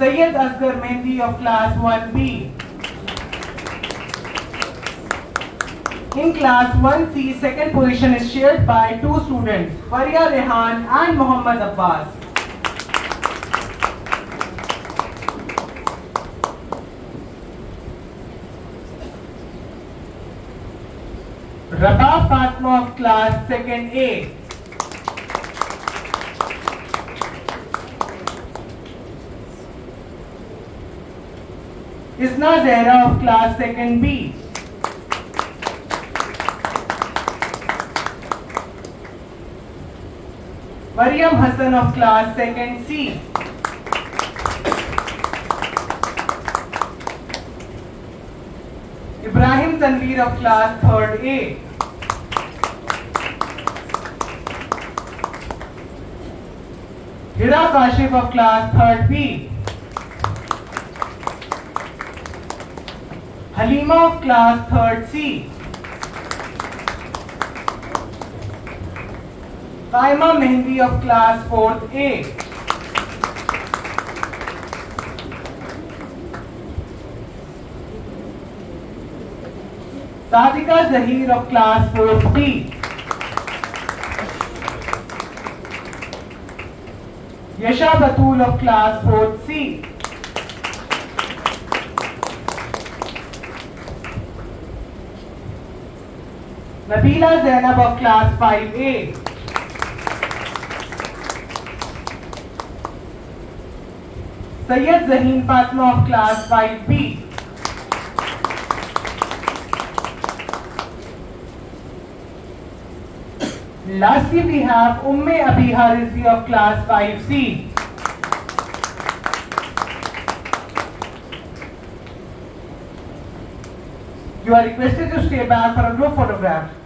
Sayyid Asghar Mehndi of class 1B. In class 1C, second position is shared by two students, Faria Rehan and Muhammad Abbas. Rabah Fatma of class 2nd A. Isna Zehra of class 2nd B. Mariam Hassan of class 2nd C. Ibrahim Tanveer of class 3rd A. Hira Kashif of class 3rd B. Halima of class 3rd C. Kaima Mehndi of class 4th A. Sadika Zahir of class 4th B. Yasha Batul of class 4th C. Nabila Zainab of class 5A. Sayyid Zaheen Fatma of class 5B. Lastly, we have Umme Abi Harizi of class 5C. You are requested to stay back for a group photograph.